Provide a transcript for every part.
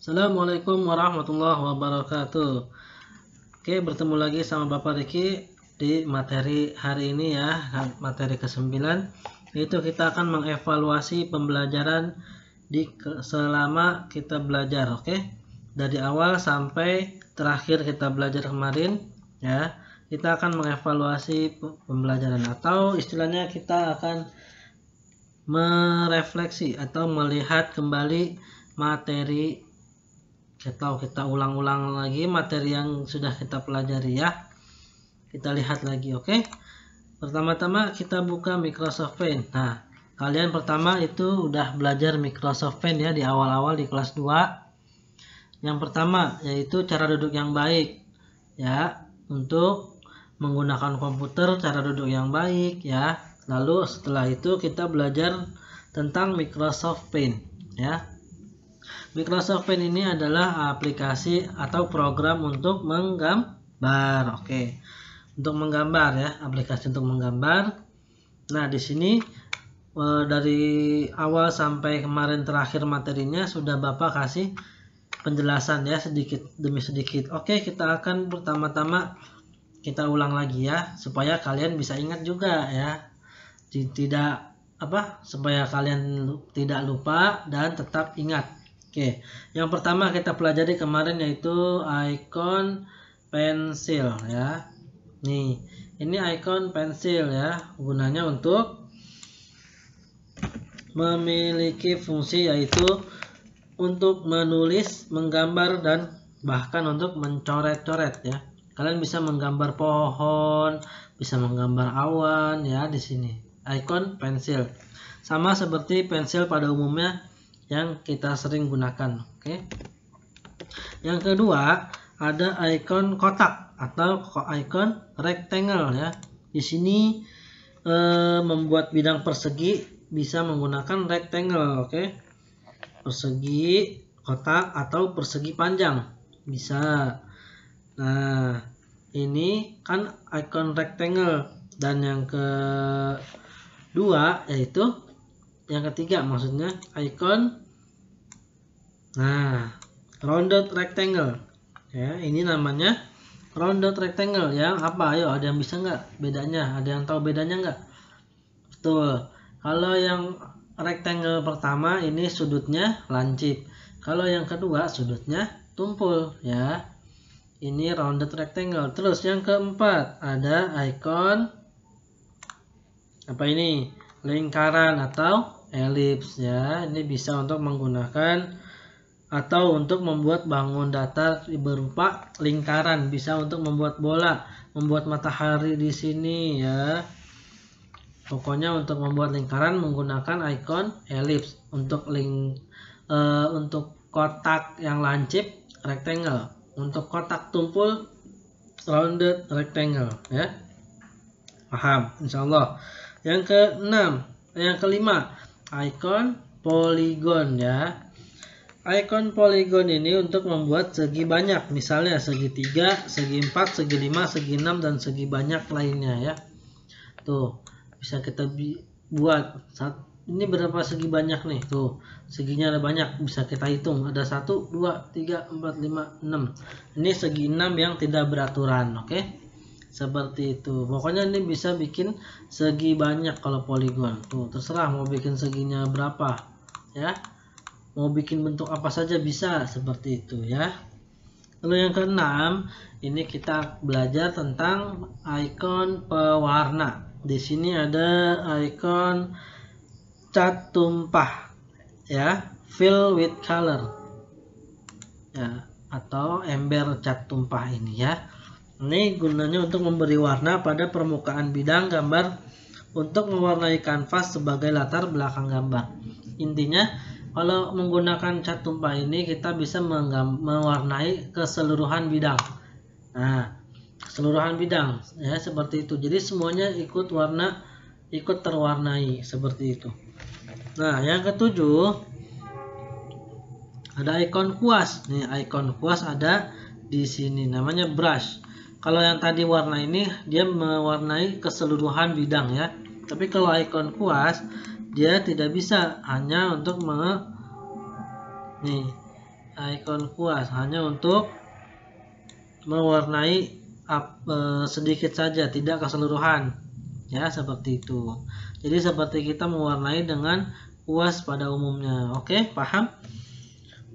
Assalamualaikum warahmatullahi wabarakatuh. Oke, bertemu lagi sama Bapak Riki di materi hari ini ya, materi ke-9 yaitu kita akan mengevaluasi pembelajaran di selama kita belajar, oke? Dari awal sampai terakhir kita belajar kemarin ya. Kita akan mengevaluasi pembelajaran atau istilahnya kita akan merefleksi atau melihat kembali materi kita kita ulang-ulang lagi materi yang sudah kita pelajari ya. Kita lihat lagi oke? Okay? pertama-tama kita buka Microsoft Paint. Nah kalian pertama itu udah belajar Microsoft Paint ya di awal-awal di kelas 2 yang pertama yaitu cara duduk yang baik ya untuk menggunakan komputer cara duduk yang baik ya. Lalu setelah itu kita belajar tentang Microsoft Paint ya Microsoft Paint ini adalah aplikasi atau program untuk menggambar. Oke. Untuk menggambar ya, aplikasi untuk menggambar. Nah, di sini eh, dari awal sampai kemarin terakhir materinya sudah Bapak kasih penjelasan ya sedikit demi sedikit. Oke, kita akan pertama-tama kita ulang lagi ya supaya kalian bisa ingat juga ya. Tidak apa? Supaya kalian tidak lupa dan tetap ingat. Oke, yang pertama kita pelajari kemarin yaitu icon pensil ya. Nih, ini icon pensil ya, gunanya untuk memiliki fungsi yaitu untuk menulis, menggambar dan bahkan untuk mencoret-coret ya. Kalian bisa menggambar pohon, bisa menggambar awan ya di sini. Icon pensil. Sama seperti pensil pada umumnya yang kita sering gunakan. Oke. Yang kedua, ada icon kotak atau icon rectangle ya. Di sini e, membuat bidang persegi bisa menggunakan rectangle, oke. Persegi kotak atau persegi panjang bisa. Nah, ini kan icon rectangle dan yang kedua yaitu yang ketiga maksudnya icon nah rounded rectangle. Ya ini namanya rounded rectangle yang apa? Ayo ada yang bisa nggak bedanya? Ada yang tahu bedanya nggak? Betul. Kalau yang rectangle pertama ini sudutnya lancip. Kalau yang kedua sudutnya tumpul ya. Ini rounded rectangle. Terus yang keempat ada icon apa ini? Lingkaran atau elips ya. Ini bisa untuk menggunakan atau untuk membuat bangun datar berupa lingkaran. Bisa untuk membuat bola membuat matahari di sini ya. Pokoknya untuk membuat lingkaran menggunakan icon elips untuk link uh, untuk kotak yang lancip rectangle. Untuk kotak tumpul rounded rectangle ya. Paham? Insyaallah. Yang keenam yang kelima icon polygon ya icon polygon ini untuk membuat segi banyak misalnya segi 3 segi 4 segi 5 segi 6 dan segi banyak lainnya ya. Tuh bisa kita buat saat ini berapa segi banyak nih? Tuh seginya ada banyak bisa kita hitung. Ada 1 2 3 4 5 6 ini segi 6 yang tidak beraturan oke? Okay? seperti itu. Pokoknya ini bisa bikin segi banyak kalau poligon. Tuh terserah mau bikin seginya berapa ya mau bikin bentuk apa saja bisa seperti itu ya. Lalu yang keenam ini kita belajar tentang icon pewarna. Di sini ada icon cat tumpah ya fill with color ya atau ember cat tumpah ini ya. Ini gunanya untuk memberi warna pada permukaan bidang gambar untuk mewarnai kanvas sebagai latar belakang gambar. Intinya, kalau menggunakan cat tumpah ini kita bisa mewarnai keseluruhan bidang. Nah, keseluruhan bidang ya seperti itu. Jadi semuanya ikut warna ikut terwarnai seperti itu. Nah, yang ketujuh ada ikon kuas. Nih, ikon kuas ada di sini namanya brush kalau yang tadi warna ini dia mewarnai keseluruhan bidang ya tapi kalau icon kuas dia tidak bisa hanya untuk me nih icon kuas hanya untuk mewarnai up, e, sedikit saja tidak keseluruhan. Ya seperti itu. Jadi seperti kita mewarnai dengan kuas pada umumnya. Oke paham?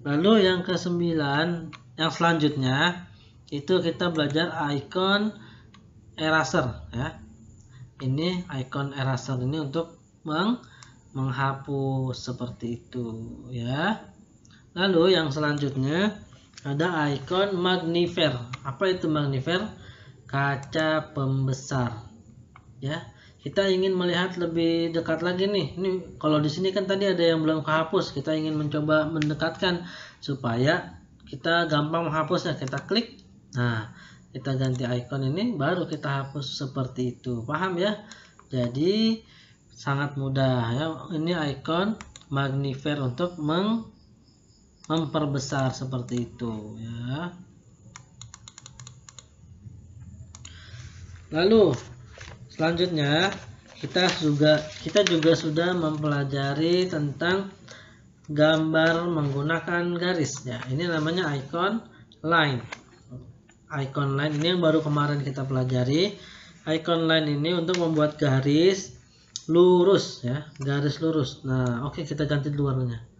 Lalu yang kesembilan yang selanjutnya itu kita belajar icon eraser ya. Ini icon eraser ini untuk meng menghapus seperti itu ya. Lalu yang selanjutnya ada icon magnifier apa itu magnifier kaca pembesar ya. Kita ingin melihat lebih dekat lagi nih. Ini kalau di sini kan tadi ada yang belum kehapus. Kita ingin mencoba mendekatkan supaya kita gampang menghapusnya. Kita klik. Nah kita ganti icon ini baru kita hapus seperti itu. Paham ya? Jadi sangat mudah. Ya ini icon magnifier untuk meng memperbesar seperti itu ya. Lalu selanjutnya kita juga kita juga sudah mempelajari tentang gambar menggunakan garis ya ini namanya icon line. Icon line ini yang baru kemarin kita pelajari. Icon line ini untuk membuat garis lurus ya. Garis lurus. Nah oke okay, kita ganti luarnya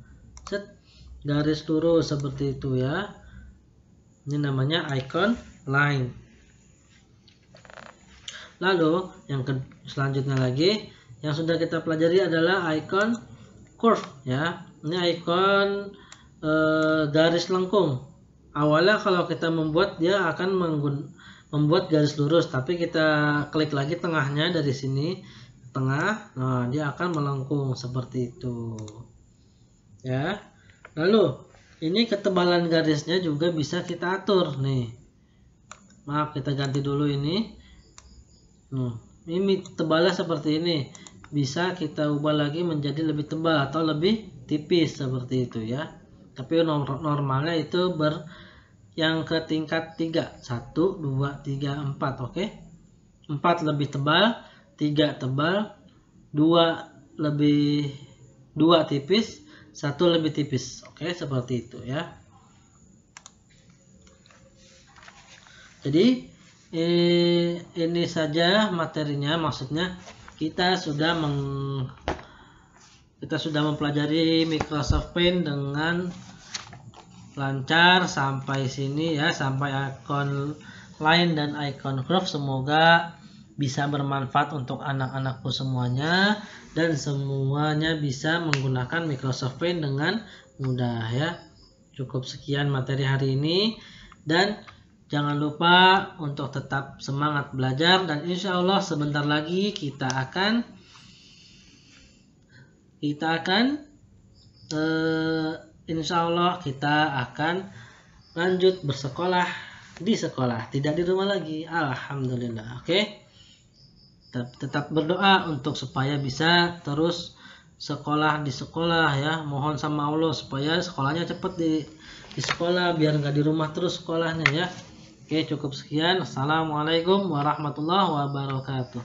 set. Garis lurus seperti itu ya. Ini namanya icon line. Lalu yang ke, selanjutnya lagi yang sudah kita pelajari adalah icon curve ya. Ini icon e, garis lengkung. Awalnya kalau kita membuat dia akan membuat garis lurus. Tapi kita klik lagi tengahnya dari sini tengah nah dia akan melengkung seperti itu. Ya. Lalu ini ketebalan garisnya juga bisa kita atur nih. Maaf kita ganti dulu ini. Hmm, ini tebalnya seperti ini. Bisa kita ubah lagi menjadi lebih tebal atau lebih tipis seperti itu ya. Tapi normalnya itu ber yang ke tingkat 3 1 2 3 4 oke? 4 lebih tebal 3 tebal 2 lebih 2 tipis 1 lebih tipis. Oke seperti itu ya. Jadi eh, ini saja materinya. Maksudnya kita sudah meng kita sudah mempelajari Microsoft Paint dengan lancar sampai sini ya sampai icon line dan icon curve semoga bisa bermanfaat untuk anak-anakku semuanya dan semuanya bisa menggunakan Microsoft Paint dengan mudah ya cukup sekian materi hari ini dan Jangan lupa untuk tetap semangat belajar dan insya Allah sebentar lagi kita akan kita akan uh, insya Allah kita akan lanjut bersekolah di sekolah tidak di rumah lagi Alhamdulillah oke okay? Tetap, tetap berdoa untuk supaya bisa terus sekolah di sekolah ya mohon sama Allah supaya sekolahnya cepat di di sekolah biar nggak di rumah terus sekolahnya ya Oke cukup sekian. Assalamualaikum warahmatullahi wabarakatuh.